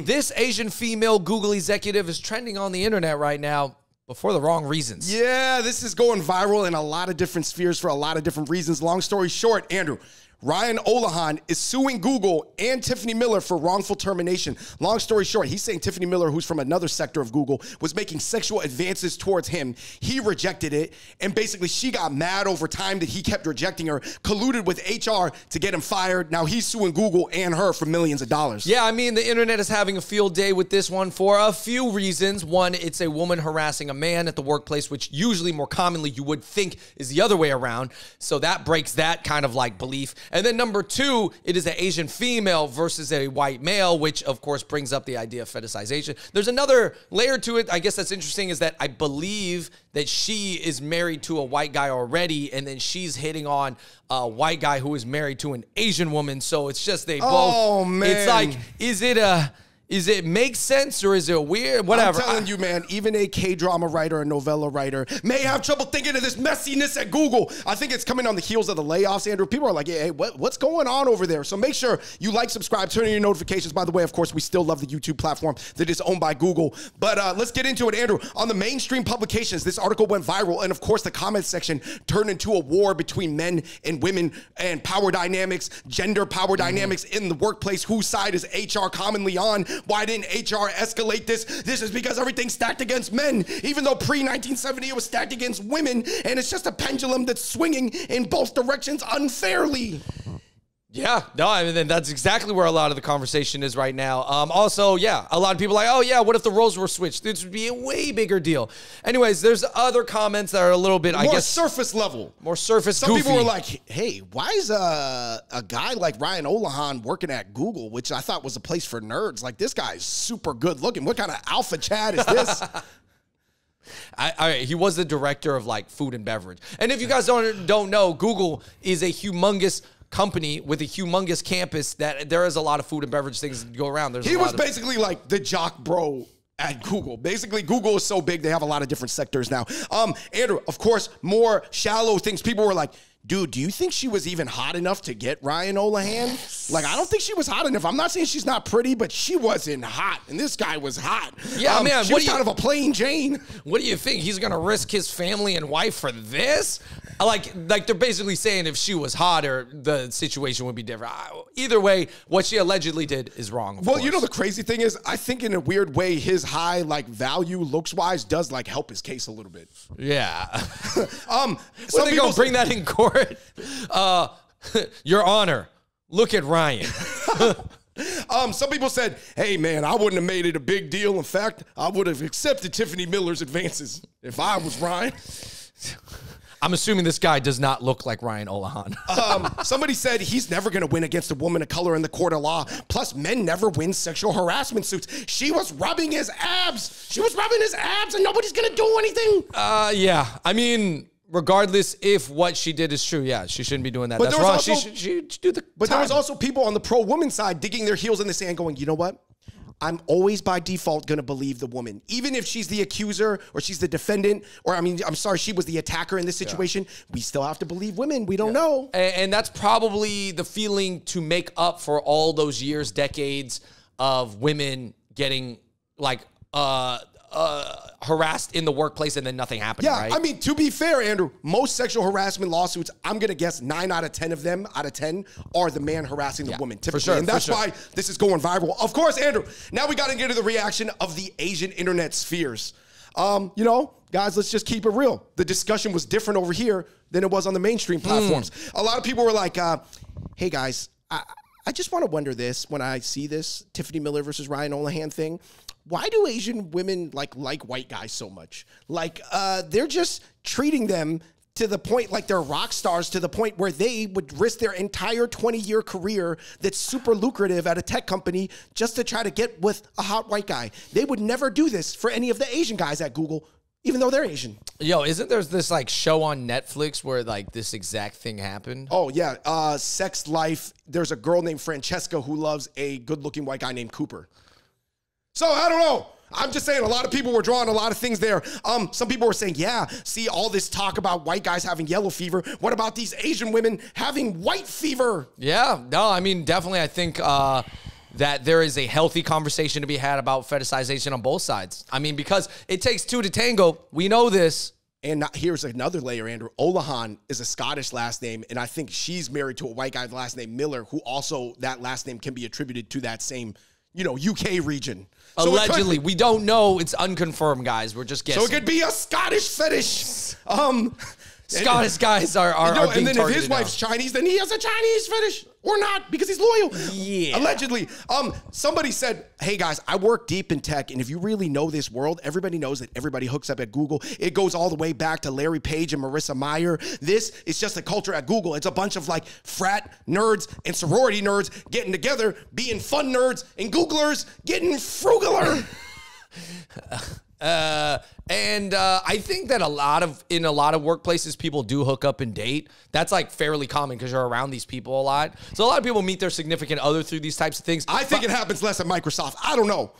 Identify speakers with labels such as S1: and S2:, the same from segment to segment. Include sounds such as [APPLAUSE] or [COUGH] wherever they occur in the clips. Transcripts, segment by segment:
S1: this Asian female Google executive is trending on the internet right now, but for the wrong reasons.
S2: Yeah, this is going viral in a lot of different spheres for a lot of different reasons. Long story short, Andrew, Ryan Olohan is suing Google and Tiffany Miller for wrongful termination. Long story short, he's saying Tiffany Miller, who's from another sector of Google, was making sexual advances towards him. He rejected it, and basically she got mad over time that he kept rejecting her, colluded with HR to get him fired. Now he's suing Google and her for millions of dollars.
S1: Yeah, I mean, the internet is having a field day with this one for a few reasons. One, it's a woman harassing a man at the workplace, which usually more commonly you would think is the other way around. So that breaks that kind of like belief. And then number two, it is an Asian female versus a white male, which of course brings up the idea of fetishization. There's another layer to it, I guess that's interesting, is that I believe that she is married to a white guy already, and then she's hitting on a white guy who is married to an Asian woman. So it's just they both.
S2: Oh, man.
S1: It's like, is it a. Is it make sense or is it weird? Whatever.
S2: I'm telling you, man, even a K drama writer, a novella writer, may have trouble thinking of this messiness at Google. I think it's coming on the heels of the layoffs, Andrew. People are like, hey, hey what, what's going on over there? So make sure you like, subscribe, turn on your notifications. By the way, of course, we still love the YouTube platform that is owned by Google. But uh, let's get into it, Andrew. On the mainstream publications, this article went viral. And of course, the comments section turned into a war between men and women and power dynamics, gender power dynamics in the workplace. Whose side is HR commonly on? Why didn't HR escalate this? This is because everything's stacked against men, even though pre 1970 it was stacked against women, and it's just a pendulum that's swinging in both directions unfairly.
S1: Yeah, no, I mean that's exactly where a lot of the conversation is right now. Um, also, yeah, a lot of people are like, oh yeah, what if the roles were switched? This would be a way bigger deal. Anyways, there's other comments that are a little bit, I
S2: More
S1: guess,
S2: surface level.
S1: more surface.
S2: Some
S1: goofy.
S2: people were like, hey, why is a, a guy like Ryan Olohan working at Google, which I thought was a place for nerds? Like, this guy's super good looking. What kind of alpha Chad is this? [LAUGHS]
S1: I, I, he was the director of like food and beverage. And if you guys don't don't know, Google is a humongous company with a humongous campus that there is a lot of food and beverage things that go around. There's
S2: he was basically like the jock bro at Google. Basically, Google is so big, they have a lot of different sectors now. Um, Andrew, of course, more shallow things. People were like, dude, do you think she was even hot enough to get Ryan Olohan? Like, I don't think she was hot enough. I'm not saying she's not pretty, but she wasn't hot. And this guy was hot.
S1: Yeah,
S2: Um,
S1: man,
S2: She
S1: what
S2: was
S1: you-
S2: kind of a plain Jane.
S1: What do you think? He's gonna risk his family and wife for this? Like, like they're basically saying if she was hotter, the situation would be different. Either way, what she allegedly did is wrong.
S2: Well, you know the crazy thing is, I think in a weird way, his high like value looks wise does like help his case a little bit.
S1: yeah. [LAUGHS]
S2: Um,
S1: Some
S2: some people
S1: bring that in court? Uh, [LAUGHS] Your Honor, look at Ryan. [LAUGHS]
S2: Um, some people said, "Hey, man, I wouldn't have made it a big deal. In fact, I would have accepted Tiffany Miller's advances if I was Ryan."
S1: I'm assuming this guy does not look like Ryan Olohan. [LAUGHS]
S2: Um, somebody said he's never going to win against a woman of color in the court of law. Plus, men never win sexual harassment suits. She was rubbing his abs. She was rubbing his abs, and nobody's going to do anything.
S1: Uh, yeah. I mean, regardless if what she did is true, yeah, she shouldn't be doing that.
S2: But
S1: That's wrong.
S2: also-
S1: she, should, she should do the.
S2: But there was also people on the pro woman side digging their heels in the sand, going, "You know what? I'm always by default going to believe the woman, even if she's the accuser or she's the defendant, or I mean, I'm sorry, she was the attacker in this situation. We still have to believe women. We don't know."
S1: And, and that's probably the feeling to make up for all those years, decades of women getting like uh, uh, harassed in the workplace and then nothing happened.
S2: Yeah,
S1: right?
S2: I mean, to be fair, Andrew, most sexual harassment lawsuits, I'm gonna guess nine out of ten of them, out of ten, are the man harassing the woman. Typically,
S1: sure,
S2: and that's
S1: sure.
S2: why this is going viral. Of course, Andrew. Now we got to get to the reaction of the Asian internet spheres. Um, you know, guys, let's just keep it real. The discussion was different over here than it was on the mainstream platforms. A lot of people were like, uh, "Hey, guys, I, I just want to wonder this when I see this Tiffany Miller versus Ryan Olohan thing." Why do Asian women like like white guys so much? Like uh, they're just treating them to the point like they're rock stars to the point where they would risk their entire 20 year career that's super lucrative at a tech company just to try to get with a hot white guy. They would never do this for any of the Asian guys at Google, even though they're Asian.
S1: Yo, isn't there this like show on Netflix where like this exact thing happened?
S2: Oh yeah, uh, Sex Life. There's a girl named Francesca who loves a good-looking white guy named Cooper. So I don't know. I'm just saying a lot of people were drawing a lot of things there. Um, some people were saying, yeah, see all this talk about white guys having yellow fever. What about these Asian women having white fever?
S1: Yeah, no, I mean, definitely, I think uh, that there is a healthy conversation to be had about fetishization on both sides. I mean, because it takes two to tango. We know this.
S2: And not- here's another layer, Andrew. Olohan is a Scottish last name, and I think she's married to a white guy last name Miller, who also that last name can be attributed to that same, you know, UK region. So could-
S1: Allegedly, we don't know. It's unconfirmed, guys. We're just guessing.
S2: So it could be a Scottish fetish. Um,
S1: Scottish guys are are,
S2: know,
S1: are being
S2: and then if his
S1: now.
S2: wife's Chinese, then he has a Chinese fetish or not because he's loyal.
S1: Yeah.
S2: Allegedly. Um, somebody said, "Hey guys, I work deep in tech, and if you really know this world, everybody knows that everybody hooks up at Google. It goes all the way back to Larry Page and Marissa Mayer. This is just a culture at Google. It's a bunch of like frat nerds and sorority nerds getting together, being fun nerds, and Googlers getting frugaler." [LAUGHS]
S1: Uh, and uh, I think that a lot of in a lot of workplaces, people do hook up and date. That's like fairly common because you're around these people a lot. So a lot of people meet their significant other through these types of things.
S2: I think it happens less at Microsoft. I don't know.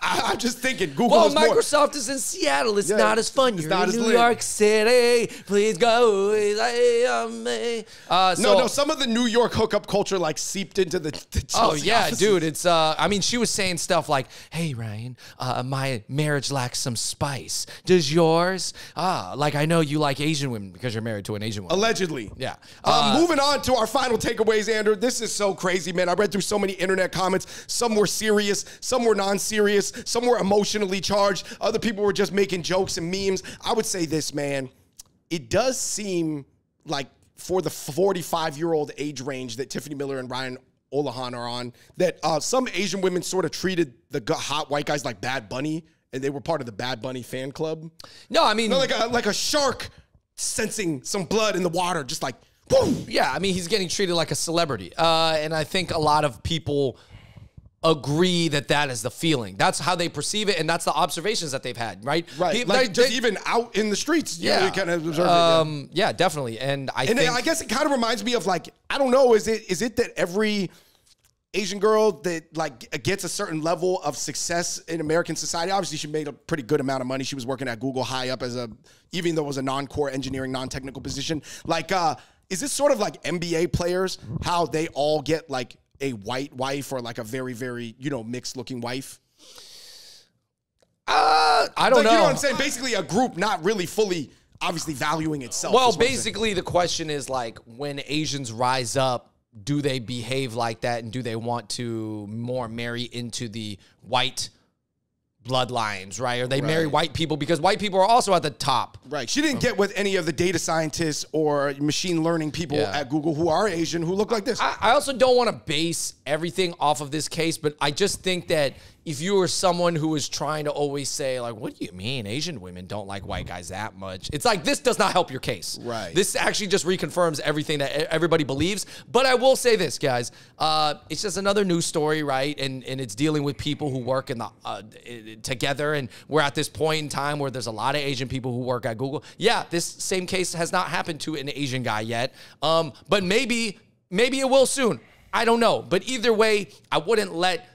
S2: I, I'm just thinking Google
S1: Well,
S2: is more.
S1: Microsoft is in Seattle. It's
S2: Yeah,
S1: not as fun.
S2: it's
S1: You're
S2: not
S1: in
S2: as
S1: New
S2: lit.
S1: York City. Please go. on me. Uh, so,
S2: no, no, some of the New York hookup culture like seeped into the. the
S1: Oh yeah,
S2: offices.
S1: dude. It's uh I mean she was saying stuff like, "Hey Ryan, uh my marriage lacks some spice. Does yours?" Ah, like I know you like Asian women because you're married to an Asian woman.
S2: Allegedly.
S1: Yeah.
S2: Um,
S1: Uh,
S2: moving on to our final takeaways, Andrew. This is so crazy, man. I read through so many internet comments. Some were serious, some were non serious, some were emotionally charged. Other people were just making jokes and memes. I would say this, man. It does seem like for the 45 year old age range that Tiffany Miller and Ryan Olohan are on, that uh, some Asian women sort of treated the hot white guys like Bad Bunny, and they were part of the Bad Bunny fan club.
S1: no, I mean
S2: No, like a like a shark sensing some blood in the water, just like boom.
S1: yeah, I mean he's getting treated like a celebrity. Uh and I think a lot of people agree that that is the feeling. That's how they perceive it and that's the observations that they've had, right?
S2: Right,
S1: Pe-
S2: like
S1: they-
S2: just even out in the streets,
S1: yeah,
S2: you kind of observe it. yeah.
S1: um, yeah, definitely. And I
S2: And
S1: think
S2: I guess it kind of reminds me of like I don't know, is it is it that every Asian girl that like gets a certain level of success in American society? Obviously, she made a pretty good amount of money. She was working at Google high up as a even though it was a non-core engineering, non-technical position. Like, uh, is this sort of like NBA players? How they all get like a white wife or like a very, very you know mixed looking wife?
S1: uh, I don't
S2: Like,
S1: know.
S2: You know what I'm saying? Basically, a group not really fully, obviously valuing itself.
S1: Well,
S2: is what I'm saying.
S1: basically, the question is like when Asians rise up, do they behave like that and do they want to more marry into the white bloodlines, right? Or they marry white people because white people are also at the top.
S2: Right. She didn't get with any of the data scientists or machine learning people
S1: Yeah.
S2: at Google who are Asian who look like this.
S1: I, I also don't want to base everything off of this case, but I just think that if you were someone who was trying to always say, like, what do you mean Asian women don't like white guys that much? It's like this does not help your case.
S2: Right.
S1: This actually just reconfirms everything that everybody believes. But I will say this, guys. Uh, it's just another news story, right? And and it's dealing with people who work in the uh, together. And we're at this point in time where there's a lot of Asian people who work at Google. Yeah, this same case has not happened to an Asian guy yet. Um, but maybe maybe it will soon. I don't know. But either way, I wouldn't let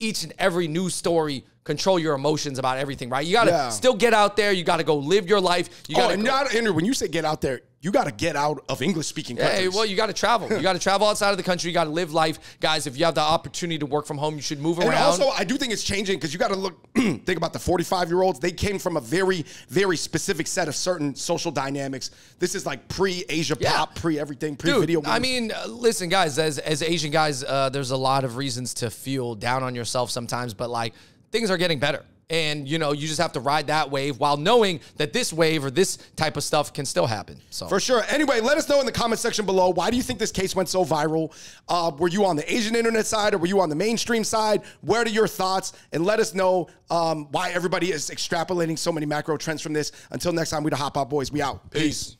S1: each and every news story control your emotions about everything, right? You got to
S2: Yeah.
S1: still get out there. You got to go live your life. You
S2: oh,
S1: got
S2: and
S1: to
S2: not, Andrew, when you say get out there, you got to get out of English speaking countries.
S1: Hey, well, you got to travel. You got to travel outside of the country. You got to live life, guys. If you have the opportunity to work from home, you should move
S2: and
S1: around.
S2: also, I do think it's changing because you got to look, [CLEARS THROAT] think about the 45 year olds. They came from a very, very specific set of certain social dynamics. This is like pre Asia
S1: Yeah.
S2: pop, pre everything, pre
S1: Dude,
S2: video.
S1: I mean, uh, listen, guys. As as Asian guys, uh, there's a lot of reasons to feel down on yourself sometimes, but like things are getting better, and you know, you just have to ride that wave while knowing that this wave or this type of stuff can still happen. So
S2: For sure. Anyway, let us know in the comment section below. Why do you think this case went so viral? Uh, were you on the Asian internet side or were you on the mainstream side? What are your thoughts? And let us know um, why everybody is extrapolating so many macro trends from this. Until next time, we the Hot Pot Boys. We out.
S1: peace.